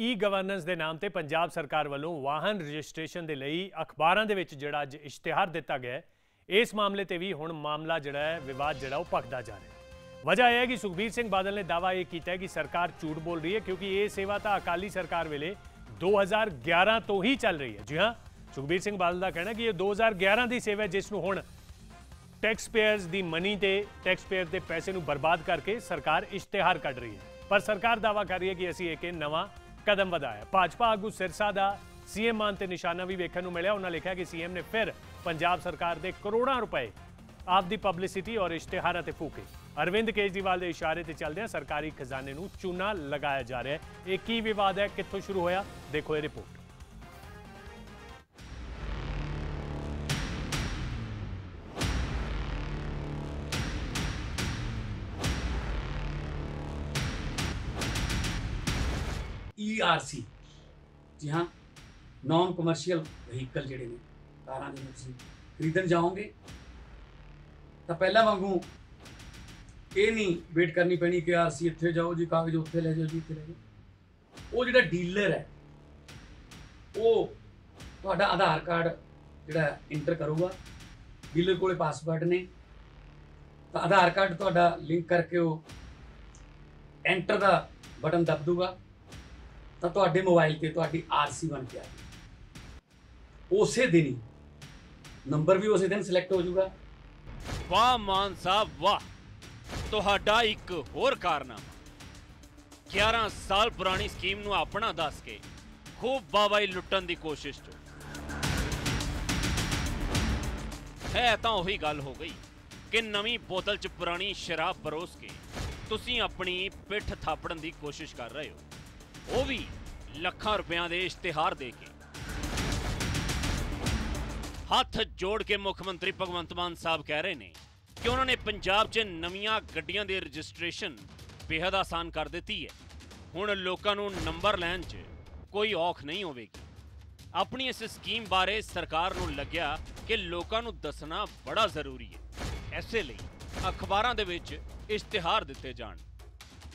ਈ governance ਦੇ ਨਾਮ ਤੇ ਪੰਜਾਬ ਸਰਕਾਰ ਵੱਲੋਂ ਵਾਹਨ ਰਜਿਸਟ੍ਰੇਸ਼ਨ ਦੇ ਲਈ ਅਖਬਾਰਾਂ ਦੇ ਵਿੱਚ ਜਿਹੜਾ ਅੱਜ ਇਸ਼ਤਿਹਾਰ ਦਿੱਤਾ ਗਿਆ ਇਸ ਮਾਮਲੇ ਤੇ ਵੀ ਹੁਣ ਮਾਮਲਾ ਜਿਹੜਾ ਹੈ, ਵਿਵਾਦ ਜਿਹੜਾ ਉਹ ਭਖਦਾ ਜਾ ਰਿਹਾ ਹੈ। ਵਜ੍ਹਾ ਇਹ ਹੈ ਕਿ ਸੁਖਬੀਰ ਸਿੰਘ ਬਾਦਲ ਨੇ ਦਾਅਵਾ ਇਹ ਕੀਤਾ ਕਿ ਸਰਕਾਰ ਝੂਠ ਬੋਲ ਰਹੀ ਹੈ ਕਿਉਂਕਿ ਇਹ ਸੇਵਾ ਤਾਂ ਅਕਾਲੀ ਸਰਕਾਰ ਵੇਲੇ 2011 ਤੋਂ ਹੀ ਚੱਲ ਰਹੀ ਹੈ। ਜੀ ਹਾਂ, ਸੁਖਬੀਰ ਸਿੰਘ ਬਾਦਲ ਦਾ ਕਹਿਣਾ ਕਿ ਇਹ 2011 ਦੀ ਸੇਵਾ ਜਿਸ ਨੂੰ ਹੁਣ ਟੈਕਸ ਪੇਅਰਸ ਦੀ ਮਨੀ ਤੇ ਟੈਕਸ ਪੇਅਰ ਦੇ ਪੈਸੇ ਨੂੰ ਬਰਬਾਦ ਕਰਕੇ ਸਰਕਾਰ ਇਸ਼ਤਿਹਾਰ ਕੱਢ ਰਹੀ ਹੈ। ਪਰ ਸਰਕਾਰ ਦਾਵਾ ਕਰ ਰਹੀ ਹੈ ਕਿ ਅਸੀਂ ਇੱਕ ਨਵਾਂ ਕਦਮ ਵਧਾਇਆ। ਭਾਜਪਾ ਆਗੂ ਸਿਰਸਾ ਦਾ ਸੀਐਮ ਮਾਨ ਤੇ ਨਿਸ਼ਾਨਾ ਵੀ ਵੇਖਣ ਨੂੰ ਮਿਲਿਆ। ਉਹਨਾਂ ਲਿਖਿਆ ਕਿ ਸੀਐਮ ਨੇ ਫਿਰ ਪੰਜਾਬ ਸਰਕਾਰ ਦੇ ਕਰੋੜਾਂ ਰੁਪਏ ਆਪ ਦੀ ਪਬਲਿਸਿਟੀ ਔਰ ਇਸ਼ਤਿਹਾਰਾਂ ਤੇ ਫੂਕੇ। ਅਰਵਿੰਦ ਕੇਜਰੀਵਾਲ ਦੇ ਇਸ਼ਾਰੇ ਤੇ ਚੱਲਦਿਆਂ ਸਰਕਾਰੀ ਖਜ਼ਾਨੇ ਨੂੰ ਚੂਨਾ ਲਗਾਇਆ ਜਾ ਰਿਹਾ ਹੈ। ਇਹ ਕੀ ਵਿਵਾਦ ਹੈ? ਕਿੱਥੋਂ ਸ਼ੁਰੂ ਹੋਇਆ? ਦੇਖੋ ਇਹ ਰਿਪੋਰਟ। ਈਆਰਸੀ ਜੀ ਹਾਂ ਨਾਨ ਕਮਰਸ਼ੀਅਲ ਵਹੀਕਲ ਜਿਹੜੇ ਨੇ, ਕਾਰਾਂ ਦੇ ਤੁਸੀਂ ਖਰੀਦਣ ਜਾਓਗੇ, ਤਾਂ ਪਹਿਲਾਂ ਵਾਂਗੂ ਇਹ ਨਹੀਂ ਵੇਟ ਕਰਨੀ ਪੈਣੀ ਕਿ ਆਰਸੀ ਇੱਥੇ ਜਾਓ, ਜੀ ਕਾਗਜ਼ ਉੱਥੇ ਲੈ ਜਾਓ, ਜੀ ਇੱਥੇ ਲੈ ਜਾਓ। ਉਹ ਜਿਹੜਾ ਡੀਲਰ ਹੈ, ਉਹ ਤੁਹਾਡਾ ਆਧਾਰ ਕਾਰਡ ਜਿਹੜਾ ਇੰਟਰ ਕਰੂਗਾ ਡੀਲਰ ਕੋਲੇ ਪਾਸਵਰਡ ਨੇ, ਤਾਂ ਆਧਾਰ ਕਾਰਡ ਤੁਹਾਡਾ ਲਿੰਕ ਕਰਕੇ ਉਹ ਐਂਟਰ ਦਾ ਬਟਨ ਦਬ ਦੂਗਾ। ਤਾਂ ਤੁਹਾਡੇ ਮੋਬਾਈਲ ਤੇ ਤੁਹਾਡੀ ਆਰਸੀ ਬਣ ਕੇ ਆ ਜਾਊਗੀ ਉਸੇ ਦਿਨ ਹੀ ਨੰਬਰ ਵੀ ਉਸੇ ਦਿਨ ਸਿਲੈਕਟ ਹੋ ਜਾਊਗਾ। ਵਾਹ ਮਾਨ ਸਾਹਿਬ, ਵਾਹ। ਤੁਹਾਡਾ ਇੱਕ ਹੋਰ ਕਾਰਨਾਮਾ। 11 ਸਾਲ ਪੁਰਾਣੀ ਸਕੀਮ ਨੂੰ ਆਪਣਾ ਦੱਸ ਕੇ ਖੂਬ ਬਾਬਾਈ ਲੁੱਟਣ ਦੀ ਕੋਸ਼ਿਸ਼ ਚ ਹੈ ਤਾਂ ਉਹੀ ਗੱਲ ਹੋ ਗਈ ਕਿ ਨਵੀਂ ਬੋਤਲ 'ਚ ਪੁਰਾਣੀ ਸ਼ਰਾਬ ਪਰੋਸ ਕੇ ਤੁਸੀਂ ਆਪਣੀ ਪਿੱਠ ਥਾਪੜਨ ਦੀ ਕੋਸ਼ਿਸ਼ ਕਰ ਰਹੇ ਹੋ। ਉਹ ਵੀ ਲੱਖਾਂ ਰੁਪਿਆਂ ਦੇ ਇਸ਼ਤਿਹਾਰ ਦੇ ਕੇ। ਹੱਥ ਜੋੜ ਕੇ ਮੁੱਖ ਮੰਤਰੀ ਭਗਵੰਤ ਮਾਨ ਸਾਹਿਬ ਕਹਿ ਰਹੇ ਨੇ ਕਿ ਉਹਨਾਂ ਨੇ ਪੰਜਾਬ 'ਚ ਨਵੀਆਂ ਗੱਡੀਆਂ ਦੀ ਰਜਿਸਟ੍ਰੇਸ਼ਨ ਬੇहद ਆਸਾਨ ਕਰ ਦਿੱਤੀ ਹੈ। ਹੁਣ ਲੋਕਾਂ ਨੂੰ ਨੰਬਰ ਲੈਣ 'ਚ ਕੋਈ ਔਖ ਨਹੀਂ ਹੋਵੇਗੀ। ਆਪਣੀ ਇਸ ਸਕੀਮ ਬਾਰੇ ਸਰਕਾਰ ਨੂੰ ਲੱਗਿਆ ਕਿ ਲੋਕਾਂ ਨੂੰ ਦੱਸਣਾ ਬੜਾ ਜ਼ਰੂਰੀ ਹੈ। ਐਸੇ ਲਈ ਅਖਬਾਰਾਂ ਦੇ ਵਿੱਚ ਇਸ਼ਤਿਹਾਰ ਦਿੱਤੇ ਜਾਣ।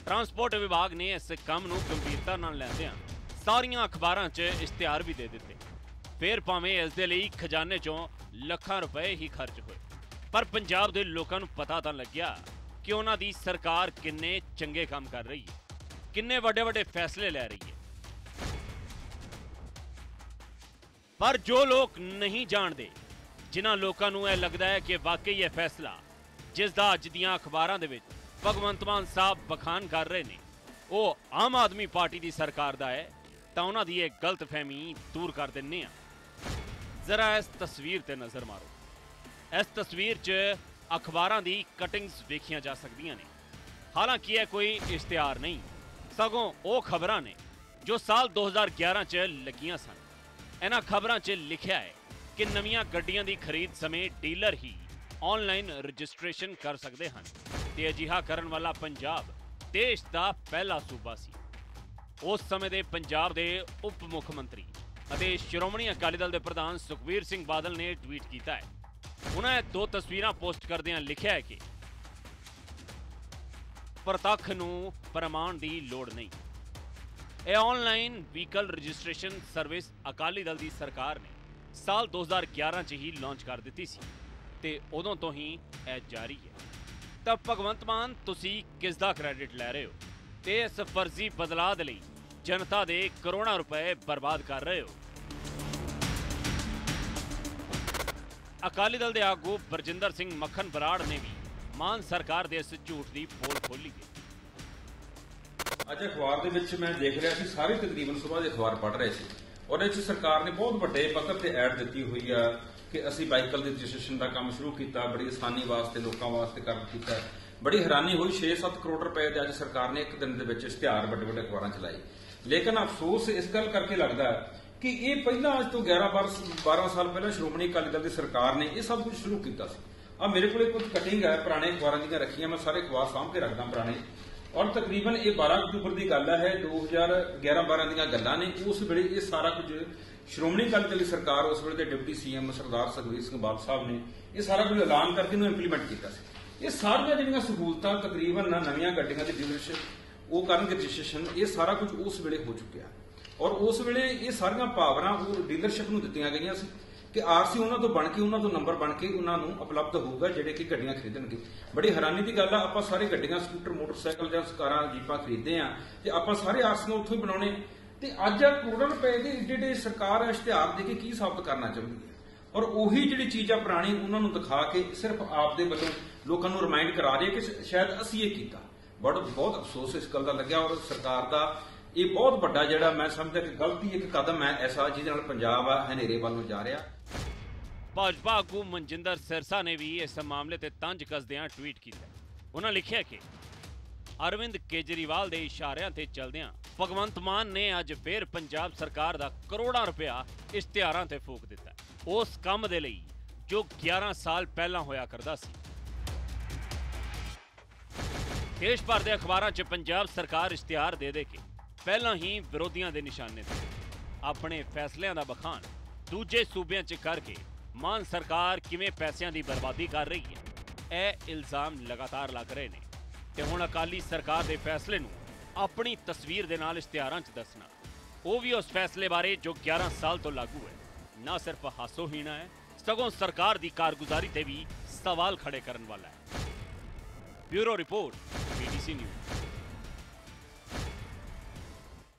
ਟਰਾਂਸਪੋਰਟ ਵਿਭਾਗ ਨੇ ਇਸ ਕੰਮ ਨੂੰ ਗੰਭੀਰਤਾ ਨਾਲ ਲੈਂਦਿਆਂ ਸਾਰੀਆਂ ਅਖਬਾਰਾਂ 'ਚ ਇਸ਼ਤਿਹਾਰ ਵੀ ਦੇ ਦਿੱਤੇ। ਫੇਰ ਭਾਵੇਂ ਇਸ ਦੇ ਲਈ ਖਜ਼ਾਨੇ 'ਚੋਂ ਲੱਖਾਂ ਰੁਪਏ ਹੀ ਖਰਚ ਹੋਏ। ਪਰ ਪੰਜਾਬ ਦੇ ਲੋਕਾਂ ਨੂੰ ਪਤਾ ਤਾਂ ਲੱਗਿਆ ਕਿ ਉਹਨਾਂ ਦੀ ਸਰਕਾਰ ਕਿੰਨੇ ਚੰਗੇ ਕੰਮ ਕਰ ਰਹੀ ਹੈ, ਕਿੰਨੇ ਵੱਡੇ ਵੱਡੇ ਫੈਸਲੇ ਲੈ ਰਹੀ ਹੈ। ਪਰ ਜੋ ਲੋਕ ਨਹੀਂ ਜਾਣਦੇ, ਜਿਨ੍ਹਾਂ ਲੋਕਾਂ ਨੂੰ ਇਹ ਲੱਗਦਾ ਹੈ ਕਿ ਵਾਕਈ ਇਹ ਫੈਸਲਾ ਜਿਸ ਦਾ ਅੱਜ ਦੀਆਂ ਅਖਬਾਰਾਂ ਦੇ ਵਿੱਚ ਭਗਵੰਤ ਮਾਨ ਸਾਹਿਬ ਬਖਾਨ ਕਰ ਰਹੇ ਨੇ। ਉਹ ਆਮ ਆਦਮੀ ਪਾਰਟੀ ਦੀ ਸਰਕਾਰ ਦਾ ਹੈ, ਤਾਂ ਉਹਨਾਂ ਦੀ ਇਹ ਗਲਤਫਹਿਮੀ ਦੂਰ ਕਰ ਦਿੰਨੇ ਆ। ਜ਼ਰਾ ਇਸ ਤਸਵੀਰ ਤੇ ਨਜ਼ਰ ਮਾਰੋ। ਇਸ ਤਸਵੀਰ 'ਚ ਅਖਬਾਰਾਂ ਦੀ ਕਟਿੰਗਸ ਵੇਖੀਆਂ ਜਾ ਸਕਦੀਆਂ ਨੇ। ਹਾਲਾਂਕਿ ਇਹ ਕੋਈ ਇਸ਼ਤਿਹਾਰ ਨਹੀਂ, ਸਗੋਂ ਉਹ ਖਬਰਾਂ ਨੇ ਜੋ ਸਾਲ 2011 'ਚ ਲੱਗੀਆਂ ਸਨ। ਇਹਨਾਂ ਖਬਰਾਂ 'ਚ ਲਿਖਿਆ ਹੈ ਕਿ ਨਵੀਆਂ ਗੱਡੀਆਂ ਦੀ ਖਰੀਦ ਸਮੇਂ ਡੀਲਰ ਹੀ ਆਨਲਾਈਨ ਰਜਿਸਟ੍ਰੇਸ਼ਨ ਕਰ ਸਕਦੇ ਹਨ। ਤੇ ਅਜਿਹਾ ਕਰਨ ਵਾਲਾ ਪੰਜਾਬ ਦੇਸ਼ ਦਾ ਪਹਿਲਾ ਸੂਬਾ ਸੀ। ਉਸ ਸਮੇਂ ਦੇ ਪੰਜਾਬ ਦੇ ਉਪ ਮੁੱਖ ਮੰਤਰੀ ਅਤੇ ਸ਼੍ਰੋਮਣੀ ਅਕਾਲੀ ਦਲ ਦੇ ਪ੍ਰਧਾਨ ਸੁਖਬੀਰ ਸਿੰਘ ਬਾਦਲ ਨੇ ਟਵੀਟ ਕੀਤਾ ਹੈ। ਉਹਨਾਂ ਦੋ ਤਸਵੀਰਾਂ ਪੋਸਟ ਕਰਦਿਆਂ ਲਿਖਿਆ ਹੈ ਕਿ ਪ੍ਰਤੱਖ ਨੂੰ ਪ੍ਰਮਾਣ ਦੀ ਲੋੜ ਨਹੀਂ। ਇਹ online vehicle registration service Akali Dal ਦੀ ਸਰਕਾਰ ਨੇ ਸਾਲ 2011 ਚ ਹੀ ਲਾਂਚ ਕਰ ਦਿੱਤੀ ਸੀ ਤੇ ਉਦੋਂ ਤੋਂ ਹੀ ਇਹ ਜਾਰੀ ਹੈ। ਤਾਂ ਭਗਵੰਤ ਮਾਨ, ਤੁਸੀਂ ਕਿਸ ਦਾ ਕ੍ਰੈਡਿਟ ਲੈ ਰਹੇ ਹੋ? ਤੇ ਇਸ ਫਰਜ਼ੀ ਬਦਲਾਅ ਦੇ ਲਈ ਜਨਤਾ ਦੇ ਕਰੋੜਾਂ ਰੁਪਏ ਬਰਬਾਦ ਕਰ ਰਹੇ ਹੋ। ਅਕਾਲੀ ਦਲ ਦੇ ਆਗੂ ਬਰਜਿੰਦਰ ਸਿੰਘ ਮੱਖਣ ਬਰਾੜ ਨੇ ਵੀ ਮਾਨ ਸਰਕਾਰ ਦੇ ਇਸ ਝੂਠ ਦੀ ਪੋਲ ਖੋਲੀ ਹੈ। ਅੱਜ ਅਖਬਾਰ ਦੇ ਵਿੱਚ ਮੈਂ ਦੇਖ ਰਿਹਾ ਸੀ, ਸਾਰੇ ਤਕਰੀਬਨ ਸਵੇਰ ਦੇ ਅਖਬਾਰ ਪੜ੍ਹ ਰਹੇ ਸੀ। ਉਹਦੇ ਵਿੱਚ ਸਰਕਾਰ ਨੇ ਬਹੁਤ ਵੱਡੇ ਪੱਧਰ ਤੇ ਐਡ ਦਿੱਤੀ ਹੋਈ ਆ ਕਿ ਅਸੀਂ ਬਾਈਕਲ ਦੀ ਰਜਿਸਟ੍ਰੇਸ਼ਨ ਦਾ ਕੰਮ ਸ਼ੁਰੂ ਕੀਤਾ, ਬੜੀ ਆਸਾਨੀ ਵਾਸਤੇ, ਲੋਕਾਂ ਵਾਸਤੇ ਕੰਮ ਕੀਤਾ। ਬੜੀ ਹੈਰਾਨੀ ਹੋਈ 6-7 ਕਰੋੜ ਰੁਪਏ ਦੇ ਅੱਜ ਸਰਕਾਰ ਨੇ ਇੱਕ ਦਿਨ ਦੇ ਵਿੱਚ ਇਸ਼ਤਿਹਾਰ ਵੱਡੇ ਵੱਡੇ ਅਖਬਾਰਾਂ 'ਚ ਲਾਏ। ਲੇਕਿਨ ਅਫਸੋਸ ਇਸ ਗੱਲ ਕਰਕੇ ਲੱਗਦਾ ਹੈ ਕਿ ਇਹ ਪਹਿਲਾਂ ਅੱਜ ਤੋਂ 11 12 ਸਾਲ ਪਹਿਲਾਂ ਸ਼੍ਰੋਮਣੀ ਅਕਾਲੀ ਦਲ ਦੀ ਸਰਕਾਰ ਨੇ ਇਹ ਸਭ ਕੁਝ ਸ਼ੁਰੂ ਕੀਤਾ ਸੀ। ਆ ਮੇਰੇ ਕੋਲੇ ਕੁਝ ਕਟਿੰਗ ਹੈ, ਪੁਰਾਣੇ ਅਖਬਾਰਾਂ ਦੀਆਂ ਰੱਖੀਆਂ, ਮੈਂ ਸਾਰੇ ਅਖਬਾਰ ਸਾਂਭ ਕੇ ਰੱਖਦਾ ਪੁਰਾਣੇ। ਔਰ ਤਕਰੀਬਨ ਇਹ 12 ਅਕਤੂਬਰ ਦੀ ਗੱਲ ਹੈ 2011-12 ਦੀਆਂ ਗੱਲਾਂ ਨੇ। ਉਸ ਵੇਲੇ ਇਹ ਸਾਰਾ ਕੁਝ ਸ਼੍ਰੋਮਣੀ ਅਕਾਲੀ ਦਲ ਦੀ ਸਰਕਾਰ, ਉਸ ਵੇਲੇ ਦੇ ਡਿਪਟੀ ਸੀਐਮ ਸਰਦਾਰ ਸੁਖਬੀਰ ਸਿੰਘ ਬਾਦਲ ਸਾਹਿਬ ਨੇ ਇਹ ਸਾਰਾ ਕੁਝ ਐਲਾਨ ਕਰਕੇ ਇਹਨੂੰ ਇੰਪਲੀਮੈਂਟ ਕੀਤਾ ਸੀ। ਇਹ ਸਾਰੀਆਂ ਜਿਹੜੀਆਂ ਸਹੂਲਤਾਂ ਤਕਰੀਬਨ ਨਾ ਨਵੀਆਂ ਗੱਡੀਆਂ ਦੀ ਡੀਲਰਸ਼ਿਪ ਉਹ ਕਰਨਗੇ ਰਜਿਸਟ੍ਰੇਸ਼ਨ ਇਹ ਸਾਰਾ ਕੁਝ ਉਸ ਵੇਲੇ ਹੋ ਚੁੱਕਿਆ। ਔਰ ਉਸ ਵੇਲੇ ਇਹ ਸਾਰੀਆਂ ਪਾਵਰਾਂ ਉਹ ਡੀਲਰਸ਼ਿਪ ਨੂੰ ਦਿੱਤੀਆਂ ਗਈਆਂ ਸੀ। ਕਿ ਆਰਸੀ ਉਹਨਾਂ ਤੋਂ ਬਣ ਕੇ, ਉਹਨਾਂ ਤੋਂ ਨੰਬਰ ਬਣ ਕੇ ਉਹਨਾਂ ਨੂੰ ਉਪਲਬਧ ਹੋਊਗਾ ਜਿਹੜੇ ਕਿ ਗੱਡੀਆਂ ਖਰੀਦਣਗੇ। ਬੜੀ ਹੈਰਾਨੀ ਦੀ ਗੱਲ ਆ, ਆਪਾਂ ਸਾਰੇ ਗੱਡੀਆਂ, ਸਕੂਟਰ, ਮੋਟਰਸਾਈਕਲ ਜਾਂ ਕਾਰਾਂ, ਜੀਪਾਂ ਖਰੀਦਦੇ ਆ ਤੇ ਆਪਾਂ ਸਾਰੇ ਆਰਸੀਆਂ ਉੱਥੋਂ ਹੀ ਬਣਾਉਣੇ ਤੇ ਅੱਜ ਆ ਕਰੋੜਾਂ ਰੁਪਏ ਦੇ ਏਡੇ ਏਡੇ ਸਰਕਾਰ ਇਸ਼ਤਿਹਾਰ ਦੇ ਕੇ ਕੀ ਸਾਬਤ ਕਰਨਾ ਚਾਹੁੰਦੀ ਹੈ ਔਰ ਉਹੀ ਜਿਹੜੀ ਚੀਜ਼ ਆ ਪੁਰਾਣੀ, ਉਹਨਾਂ ਨੂੰ ਦਿਖਾ ਕੇ ਸਿਰਫ ਆਪ ਦੇ ਵੱਲੋਂ ਲੋਕਾਂ ਨੂੰ ਰਿਮਾਈਂਡ ਕਰਾ ਰਹੀ ਹੈ ਕਿ ਸ਼ਾਇਦ ਅਸੀਂ ਇਹ ਕੀਤਾ। ਬੜਾ ਬਹੁਤ ਅਫਸੋਸ ਇਸ ਗੱਲ ਦਾ ਲੱਗਿਆ ਔਰ ਸਰਕਾਰ ਦਾ ਇਹ ਬਹੁਤ ਵੱਡਾ ਜਿਹੜਾ ਮੈਂ ਸਮਝਦਾ ਕਿ ਗਲਤੀ ਇੱਕ ਕਦਮ ਹੈ ਐਸਾ ਜਿਹਦੇ ਨਾਲ ਪੰਜਾਬ ਆ, ਹਨੇਰੇ ਵੱਲ ਨੂੰ ਜਾ ਰਿਹਾ। ਭਾਜਪਾ ਆਗੂ ਮਨਜਿੰਦਰ ਸਿਰਸਾ ਨੇ ਵੀ ਇਸ ਮਾਮਲੇ ਤੇ ਤੰਜ ਕੱਸਦਿਆਂ ਟਵੀਟ ਕੀਤਾ। ਉਹਨਾਂ ਲਿਖਿਆ ਕਿ ਅਰਵਿੰਦ ਕੇਜਰੀਵਾਲ ਦੇ ਇਸ਼ਾਰਿਆਂ ਤੇ ਚਲਦਿਆਂ ਭਗਵੰਤ ਮਾਨ ਨੇ ਅੱਜ ਫੇਰ ਪੰਜਾਬ ਸਰਕਾਰ ਦਾ ਕਰੋੜਾਂ ਰੁਪਇਆ ਇਸ਼ਤਿਹਾਰਾਂ ਤੇ ਫੂਕ ਦਿੱਤਾ। ਉਸ ਕੰਮ ਦੇ ਲਈ ਜੋ 11 ਸਾਲ ਪਹਿਲਾਂ ਹੋਇਆ ਕਰਦਾ ਸੀ। ਦੇਸ਼ ਭਰ ਦੇ ਅਖਬਾਰਾਂ 'ਚ ਪੰਜਾਬ ਸਰਕਾਰ ਇਸ਼ਤਿਹਾਰ ਦੇ ਦੇ ਕੇ ਪਹਿਲਾਂ ਹੀ ਵਿਰੋਧੀਆਂ ਦੇ ਨਿਸ਼ਾਨੇ ਤੇ ਆਪਣੇ ਫੈਸਲਿਆਂ ਦਾ ਬਖਾਨ ਦੂਜੇ ਸੂਬਿਆਂ 'ਚ ਕਰਕੇ ਮਾਨ ਸਰਕਾਰ ਕਿਵੇਂ ਪੈਸਿਆਂ ਦੀ ਬਰਬਾਦੀ ਕਰ ਰਹੀ ਹੈ, ਇਹ ਇਲਜ਼ਾਮ ਲਗਾਤਾਰ ਲੱਗ ਰਹੇ ਨੇ। ਤੇ ਹੁਣ ਅਕਾਲੀ ਸਰਕਾਰ ਦੇ ਫੈਸਲੇ ਨੂੰ ਆਪਣੀ ਤਸਵੀਰ ਦੇ ਨਾਲ ਇਸ਼ਤਿਹਾਰਾਂ 'ਚ ਦੱਸਣਾ। ਉਹ ਵੀ ਉਸ ਫੈਸਲੇ ਬਾਰੇ ਜੋ 11 ਸਾਲ ਤੋਂ ਲਾਗੂ ਹੈ। ਨਾ ਸਿਰਫ ਹਾਸੋਹੀਣਾ ਹੈ, ਸਗੋਂ ਸਰਕਾਰ ਦੀ ਕਾਰਗੁਜ਼ਾਰੀ ਤੇ ਵੀ ਸਵਾਲ ਖੜੇ ਕਰਨ ਵਾਲਾ ਹੈ। Bureau report BTC news.